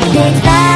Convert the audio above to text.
take back